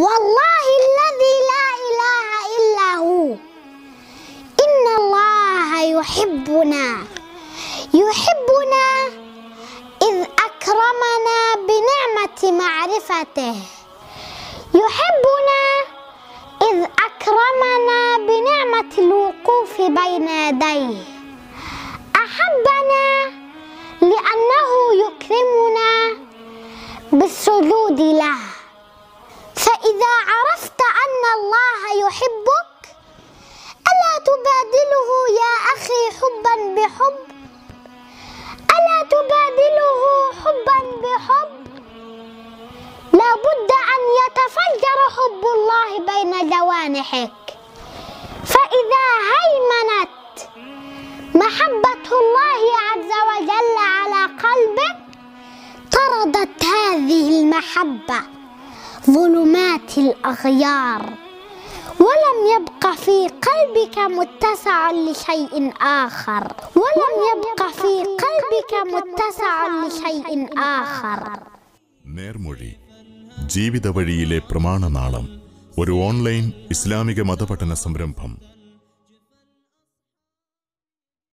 والله الذي لا إله إلا هو. إن الله يحبنا. يحبنا إذ أكرمنا بنعمة معرفته. يحبنا إذ أكرمنا بنعمة الوقوف بين يديه. أحبنا لأنه يكرمنا بالسجود له. فإذا عرفت أن الله يحبك ألا تبادله يا أخي حبا بحب؟ ألا تبادله حبا بحب؟ لا بد أن يتفجر حب الله بين جوانحك. فإذا هيمنت محبة الله عز وجل على قلبك طردت هذه المحبة. ظلمات الأغيار ولم يبق في قلبك متسع لشيء آخر ولم يبق في قلبك متسع لشيء آخر നേർമൊഴി ജീവിത വഴിയിലെ പ്രമാണനാളം ഒരു ഓൺലൈൻ ഇസ്ലാമിക മതപഠന സംരംഭം